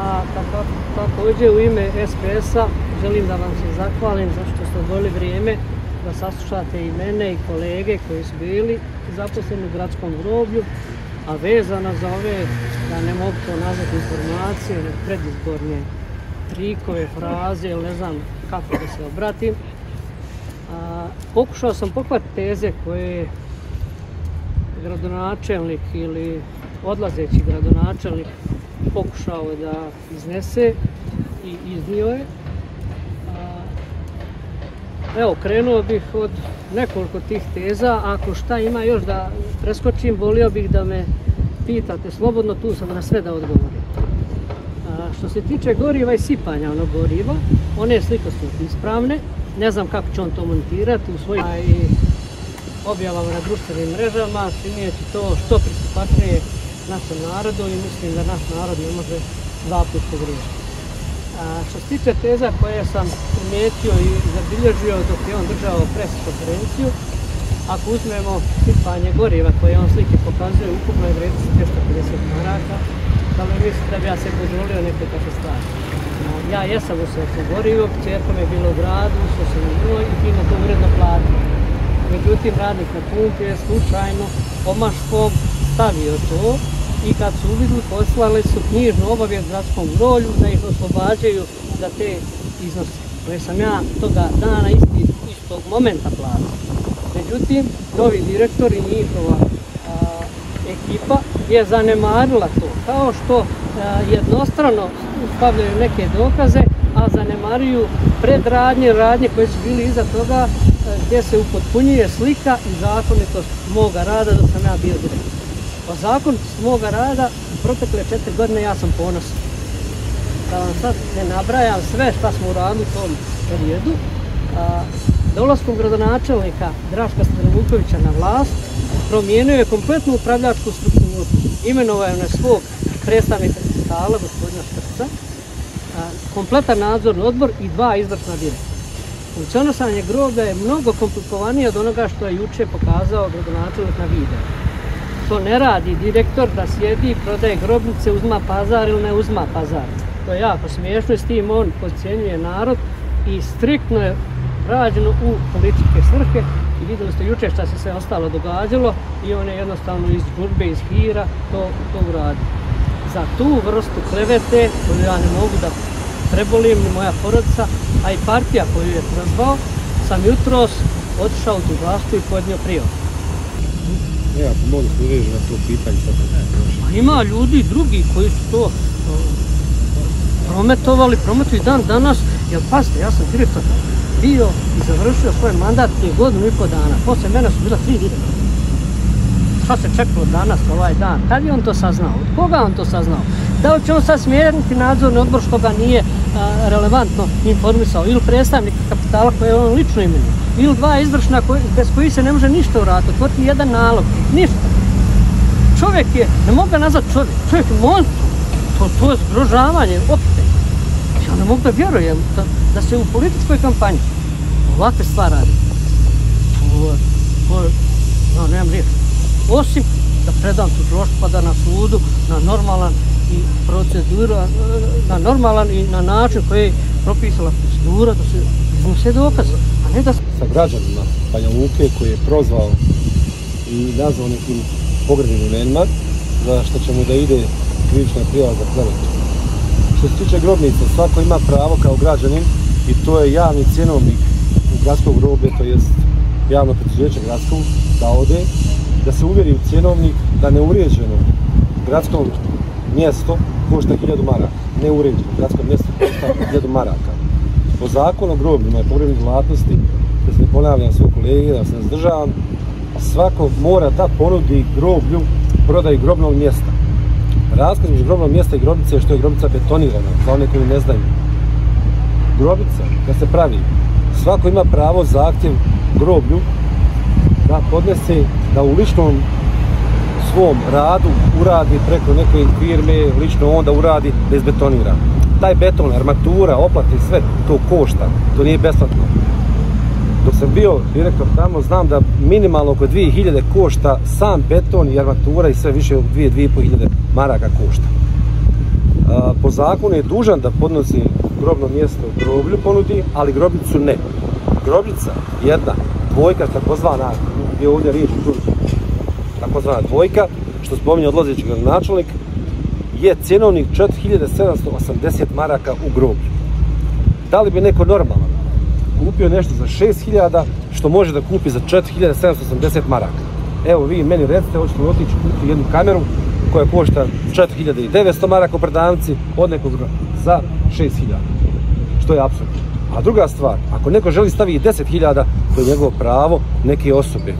A tako, također u ime SPS-a želim da vam se zahvalim za što ste odvojili vrijeme da saslušate i mene i kolege koji su bili zaposleni u gradskom groblju, a vezana za ove, da ne mogu to nazvati informacije, ne predizborne trikove, fraze, ili ne znam kako da se obratim. A, pokušao sam pokvat teze koje je gradonačelnik ili odlazeći gradonačelnik pokušao da iznese i iznio je. Evo, krenuo bih od nekoliko tih teza. Ako šta ima još da preskočim, volio bih da me pitate slobodno, tu sam na sve da odgovorim. A, što se tiče goriva i sipanja onog goriva, one slike su ispravne. Ne znam kako će on to montirati u svojim objavama na društvenim mrežama, činjeći to što pristupačnije našem narodu i mislim da naš narod ne može dva put pogriješiti. A što se tiče teza koje sam primijetio i zabilježio dok je on držao pres konferenciju, ako uzmemo sipanje goriva koje on slike pokazuje ukupno je vrednosti 250 maraka, da li mislite da bi ja se poželio neke takve stvari? Ja jesam u svetu gorivu, čerkom je bilo u gradu, što sam u njoj i fino to uredno platio. Međutim, radnik na pumpi je slučajno omaškom stavio to i kad su uvidili poslali su knjižnu obavijest gradskom grolju da ih oslobađaju za te iznose koje sam ja toga dana isti istog momenta platio. Međutim, novi direktor i njihova a, ekipa je zanemarila to, kao što a, jednostrano stavljaju neke dokaze, a zanemaruju predradnje, radnje koje su bili iza toga, a, gdje se upotpunjuje slika i zakonitost moga rada dok sam ja bio direktor. Pa zakon moga rada protekle četiri godine ja sam ponosan. Da vam sad ne nabrajam sve šta smo uradili u tom periodu. A, dolaskom gradonačelnika Draška Stanovukovića na vlast promijenio je kompletnu upravljačku strukturu. Imenovao je na svog predstavnika stala, gospodina Štrca, kompletan nadzorni odbor i dva izvršna direktora. Funkcionisanje groblja je mnogo komplikovanije od onoga što je juče pokazao gradonačelnik na videu to ne radi direktor da sjedi i prodaje grobnice, uzma pazar ili ne uzma pazar. To je jako smiješno i s tim on podcjenjuje narod i striktno je rađeno u političke svrhe i vidjeli ste juče šta se sve ostalo događalo i on je jednostavno iz džurbe, iz hira to, to uradi. Za tu vrstu klevete koju ja ne mogu da prebolim ni moja porodica, a i partija koju je prozvao, sam jutros otišao u tu vlastu i podnio prijavu. Ne, ako mogu se uvežiti na to pitanje sad. Pa ima ljudi drugi koji su to prometovali, prometuju dan danas, jer pazite, ja sam direktor bio i završio svoj mandat prije godinu i pol dana. Posle mene su bila tri direktora. Šta se čekalo danas, ovaj dan? Kad je on to saznao? Od koga on to saznao? Da li će on sad smjeriti nadzorni odbor što ga nije a, relevantno informisao? Ili predstavnik kapitala koje on lično imenuje? ili dva izvršna koji, bez koji se ne može ništa uraditi, otvoriti jedan nalog, ništa. Čovjek je, ne mogu ga nazvat čovjek, čovjek je monstru, to, to je zgrožavanje, opite. Ja ne mogu da vjerujem da, da se u političkoj kampanji ovakve stvari radi. To to ja nemam riječ. Osim da predam tu pa da na sudu, na normalan i procedura, e, na normalan i na način koji je propisala procedura da se iznose dokaze ne da... Sa građanima Banja Luke koji je prozvao i nazvao nekim pogrednim imenima za što će mu da ide krivična prijava za klevetu. Što se tiče grobnice, svako ima pravo kao građanin i to je javni cjenovnik u gradskog groblja, to jest javno preduzeće gradskog, da ode, da se uvjeri u cjenovnik da neuređeno gradskom mjesto košta 1000 maraka. Neuređeno gradsko mjesto košta 1000 maraka po zakonu grobljima i pogrebnih zlatnosti, da se ne ponavljam svoje kolege, da se ne zdržavam, svako mora da ponudi groblju prodaj grobnog mjesta. Razkaz među grobnog mjesta i grobnice je što je grobnica betonirana, za one koji ne znaju. Grobica, kad se pravi, svako ima pravo zahtjev groblju da podnese da u ličnom svom radu uradi preko neke firme, lično onda uradi da izbetonira taj beton, armatura, oplate, sve to košta, to nije besplatno. Dok sam bio direktor tamo, znam da minimalno oko 2000 košta sam beton i armatura i sve više od 2-2500 maraka košta. a, po zakonu je dužan da podnosi grobno mjesto groblju ponudi, ali grobnicu ne. Grobnica, jedna, dvojka, takozvana, gdje je ovdje riječ tu, takozvana dvojka, što spominje odlazeći načelnik, je cjenovnik 4780 maraka u groblju. Da li bi neko normalan kupio nešto za 6000 što može da kupi za 4780 maraka? Evo vi meni recite, hoćete li otići kupiti jednu kameru koja košta 4900 maraka u prodavnici od nekog za 6000. Što je apsurd. A druga stvar, ako neko želi staviti 10.000, to je njegovo pravo neke osobe